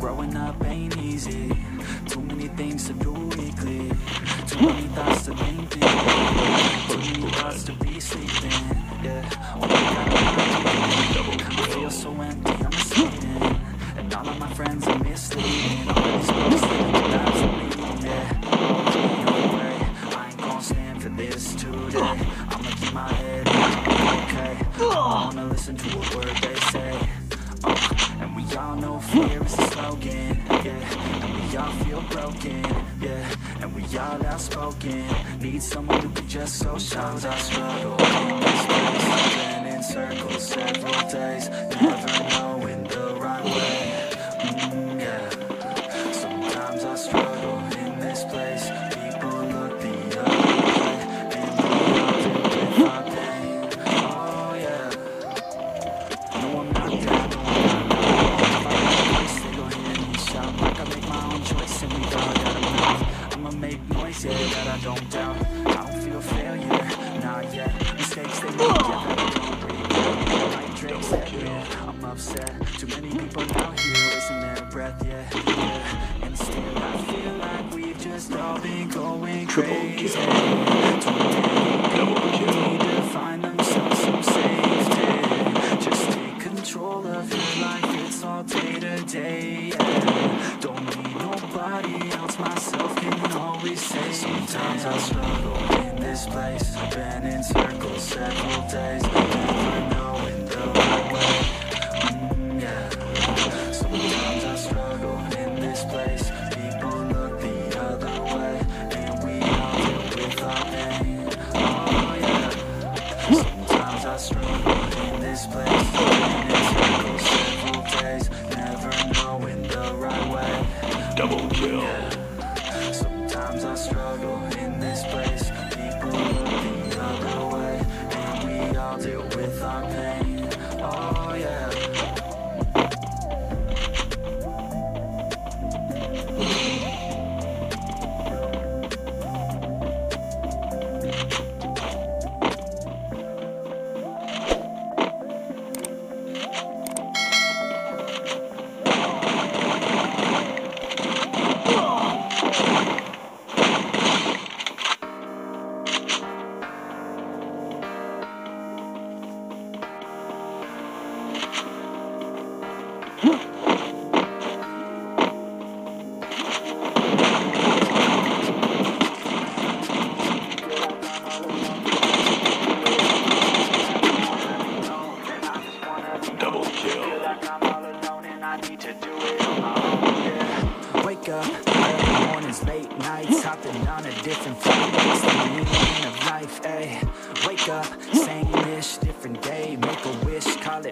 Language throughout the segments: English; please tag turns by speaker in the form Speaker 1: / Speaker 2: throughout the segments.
Speaker 1: Growing up ain't easy. Too many things to do weekly. Too many thoughts to think. Too many thoughts to be sleeping. Yeah. Only got I feel so empty. I'm sleeping. And all of my friends are misleading. Need someone to could just so Sometimes I struggle in this place. I've been in circles several days, never knowing the right way. Say. Sometimes I struggle in this place. I've been in circles several days,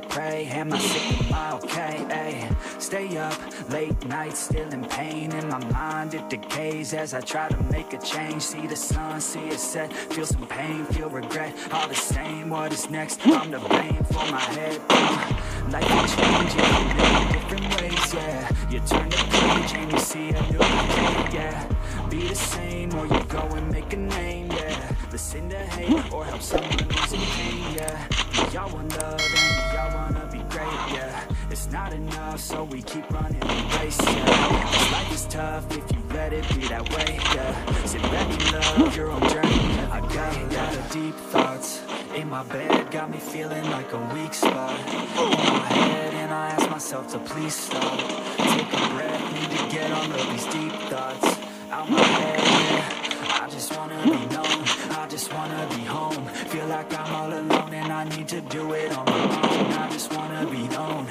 Speaker 1: pray. Am I sick? Am I okay? Ayy. Stay up, late nights, still in pain. In my mind, it decays as I try to make a change. See the sun, see it set. Feel some pain, feel regret. All the same, what is next? I'm to blame for my head. Life will change in different ways, yeah. You turn the page and you see a new day, yeah. Be the same or you go and make a name, yeah. Listen to hate or help someone we keep running the race, yeah. Life is tough if you let it be that way, yeah. Sit back and love your own journey. I got a lot of deep thoughts in my bed, got me feeling like a weak spot. In my head, and I ask myself to please stop. Take a breath, need to get all of these deep thoughts out my head. Yeah. I just wanna be known, I just wanna be home. Feel like I'm all alone and I need to do it on my own. I just wanna be known,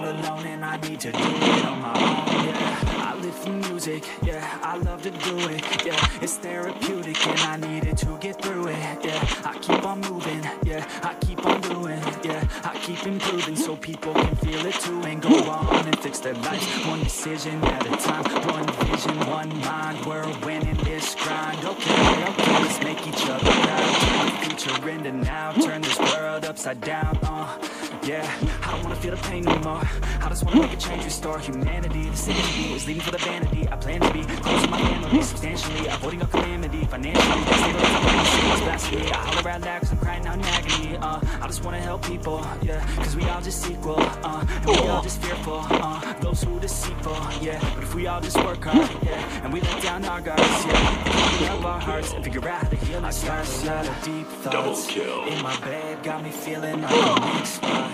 Speaker 1: all alone and I need to do it on my own. Yeah, I live for music, yeah, I love to do it. Yeah, it's therapeutic and I need it to get through it. Yeah, I keep on moving, yeah, I keep on doing, yeah, I keep improving so people can feel it too and go on and fix their lives one decision at a time, one vision, one mind. We're winning this grind. Okay, okay, let's make each other proud. Turn the future into now, turn this world upside down. Uh, yeah, I don't wanna feel the pain no more. I just wanna make a change, restore humanity. The sanity is leaving for the vanity. I plan to be close to my family substantially, avoiding a calamity financially. Stable, it's blasphemy. I holler out loud 'cause I'm crying out in agony. Uh, I just wanna help people, yeah, cause we all just equal, uh, and we all just fearful, uh, those who deceitful, yeah But if we all just work hard, yeah And we let down our guards, yeah Open up our hearts and figure out how to heal our scars a deep
Speaker 2: Double
Speaker 1: thoughts
Speaker 2: kill.
Speaker 1: In my bed, got me feeling like a weak spot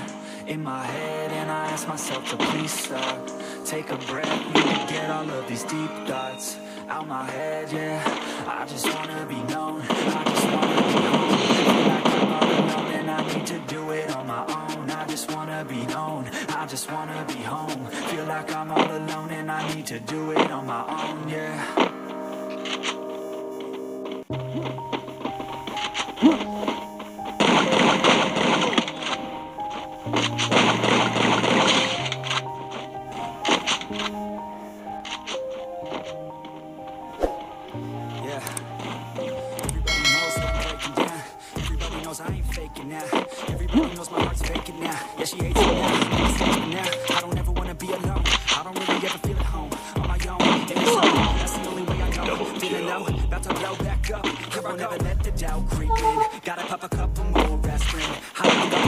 Speaker 1: In my head, and I ask myself to please stop Take a breath, need to get all of these deep thoughts Out my head, yeah. I just wanna be known I just wanna be like I'm all alone and I need to do it on my own. I just wanna be known I just wanna be home. Feel like I'm all alone and I need to do it on my own, Yeah. I never let the doubt creep in. Gotta pop a couple more aspirin. I don't think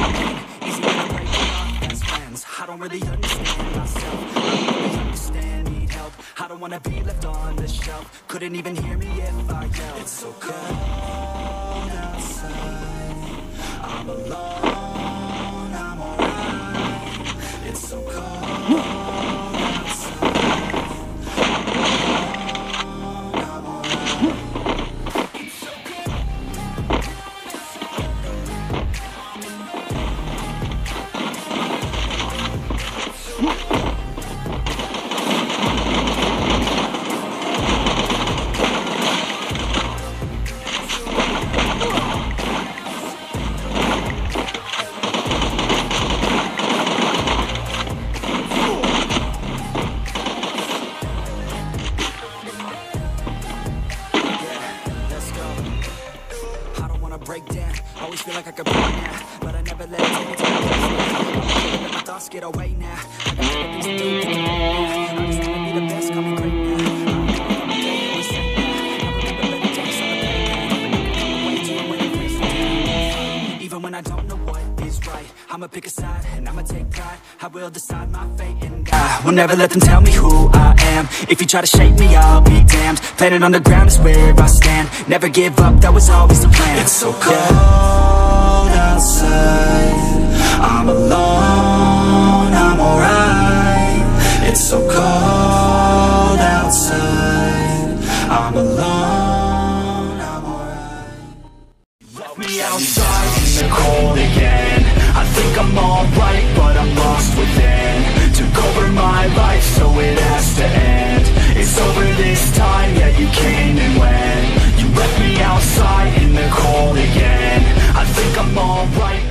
Speaker 1: I'm in. Easy to break it off best friends. I don't really understand myself. I don't really understand. Need help. I don't wanna be left on the shelf. Couldn't even hear me if I yelled. It's so cold outside. I'm alone. I'm alright. It's so cold will decide my fate and I will never let them tell me who I am. If you try to shape me, I'll be damned. Planet on the ground is where I stand. Never give up, that was always the plan. It's so cold outside. I'm alone, I'm alright. It's so cold outside. I'm alone, I'm alright. Left me outside in the cold again I think I'm alright, but I'm lost within Took over my life, so it has to end. It's over this time, yeah, you came and went. You left me outside in the cold again. I think I'm alright,